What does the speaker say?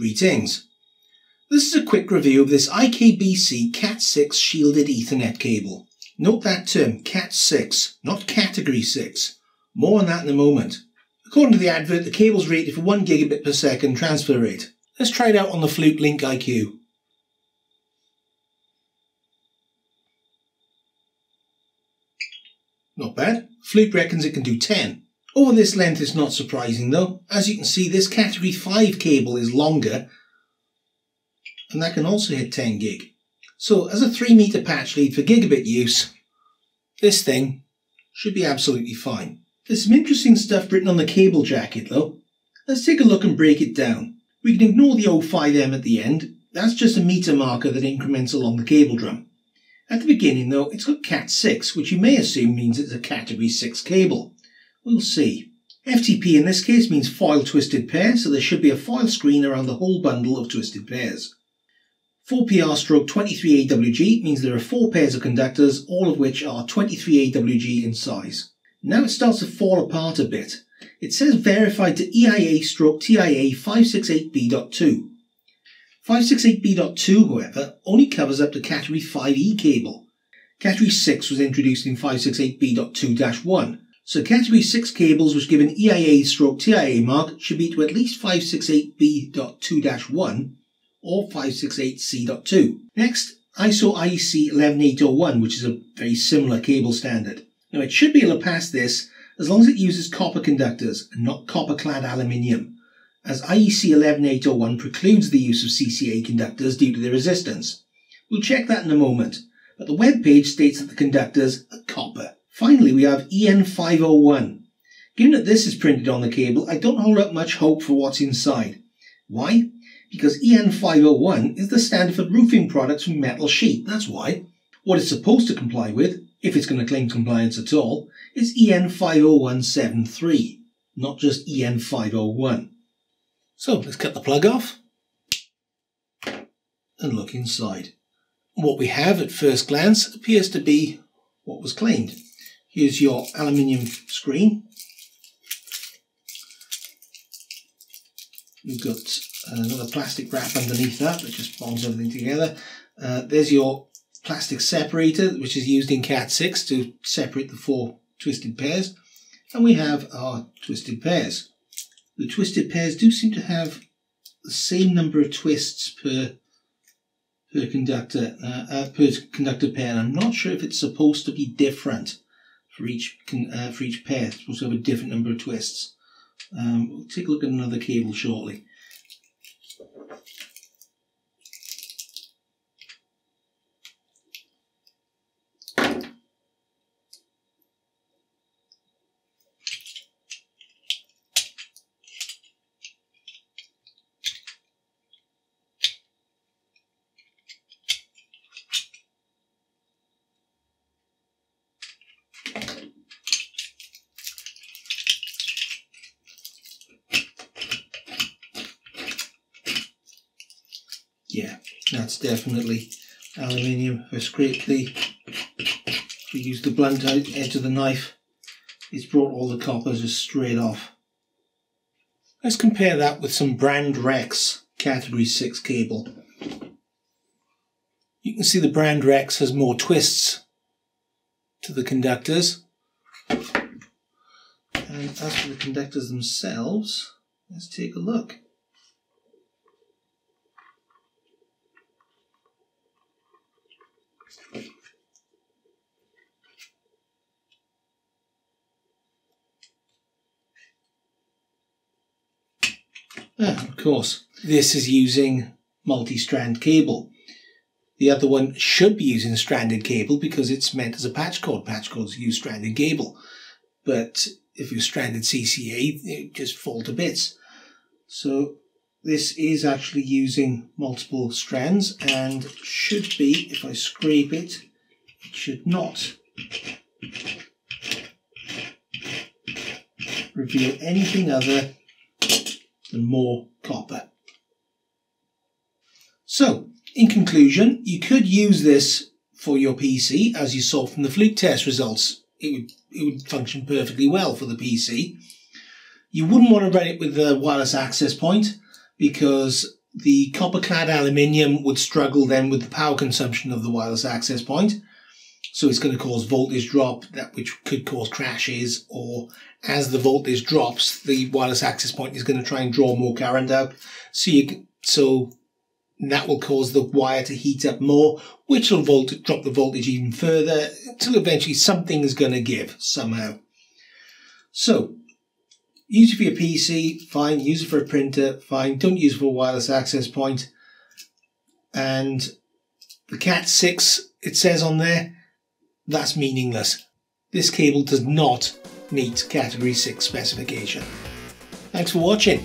Greetings. This is a quick review of this IKBC Cat6 shielded Ethernet cable. Note that term, Cat6, not Category 6. More on that in a moment. According to the advert, the cable's rated for 1 gigabit per second transfer rate. Let's try it out on the Fluke Link IQ. Not bad. Fluke reckons it can do 10. Over this length is not surprising though. As you can see this category 5 cable is longer and that can also hit 10 gig. So as a 3 meter patch lead for gigabit use, this thing should be absolutely fine. There's some interesting stuff written on the cable jacket though. Let's take a look and break it down. We can ignore the 05M at the end. That's just a meter marker that increments along the cable drum. At the beginning though, it's got Cat6, which you may assume means it's a category 6 cable. We'll see. FTP in this case means foil twisted pair, so there should be a foil screen around the whole bundle of twisted pairs. 4PR stroke 23 AWG means there are four pairs of conductors, all of which are 23 AWG in size. Now it starts to fall apart a bit. It says verified to EIA stroke TIA 568B.2. 568B.2, however, only covers up to Category 5E cable. Category 6 was introduced in 568B.2-1, so category 6 cables which give an EIA stroke TIA mark should be to at least 568B.2-1 or 568C.2. Next, ISO IEC 11801, which is a very similar cable standard. Now it should be able to pass this as long as it uses copper conductors and not copper-clad aluminium, as IEC 11801 precludes the use of CCA conductors due to their resistance. We'll check that in a moment, but the web page states that the conductors are copper. Finally, we have EN501. Given that this is printed on the cable, I don't hold up much hope for what's inside. Why? Because EN501 is the standard for roofing products from metal sheet, that's why. What it's supposed to comply with, if it's going to claim compliance at all, is EN50173, not just EN501. So let's cut the plug off and look inside. What we have at first glance appears to be what was claimed. Here's your aluminium screen. You've got another plastic wrap underneath that that just bonds everything together. Uh, there's your plastic separator which is used in Cat6 to separate the four twisted pairs. And we have our twisted pairs. The twisted pairs do seem to have the same number of twists per per conductor uh, uh, per conductor pair. I'm not sure if it's supposed to be different for each uh, for each pair. It's supposed have a different number of twists. Um, we'll take a look at another cable shortly. Yeah, that's definitely aluminium. If I scrape the, if we use the blunt edge of the knife, it's brought all the copper just straight off. Let's compare that with some Brand-Rex category 6 cable. You can see the Brand-Rex has more twists to the conductors. And as for the conductors themselves, let's take a look. Ah, of course, this is using multi-strand cable. The other one should be using stranded cable because it's meant as a patch cord. Patch cords use stranded cable. But if you're stranded CCA, it just fall to bits. So this is actually using multiple strands and should be, if I scrape it, it should not reveal anything other than more copper. So, in conclusion, you could use this for your PC, as you saw from the Fluke test results. It would, it would function perfectly well for the PC. You wouldn't want to run it with a wireless access point because the copper clad aluminium would struggle then with the power consumption of the wireless access point. So it's going to cause voltage drop, that which could cause crashes, or as the voltage drops, the wireless access point is going to try and draw more current out. So you, so that will cause the wire to heat up more, which will volt- drop the voltage even further until eventually something is going to give somehow. So use it for your PC, fine. Use it for a printer, fine. Don't use it for a wireless access point. And the Cat 6, it says on there, that's meaningless. This cable does not meet Category 6 specification. Thanks for watching.